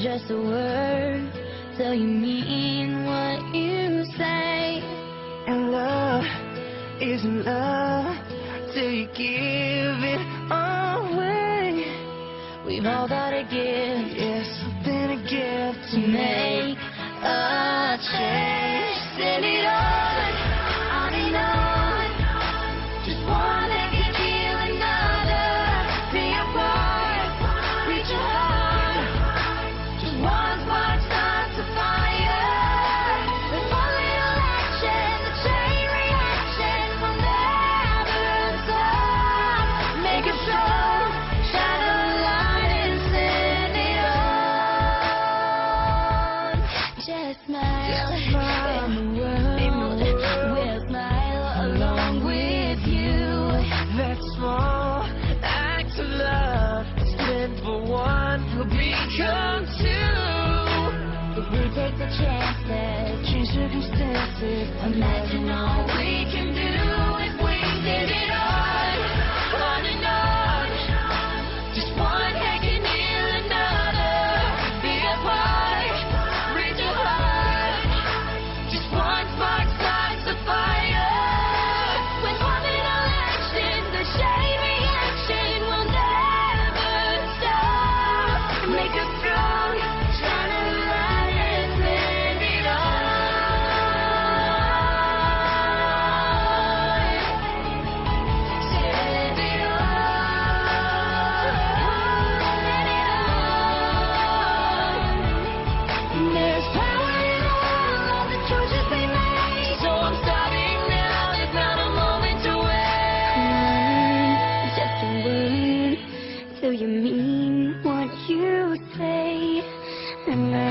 just a word till you mean what you say. And love isn't love till you give it away. We've all got a gift, yes, something to give to make a change. the chances, change circumstances. Imagine all we can do if we did it all. and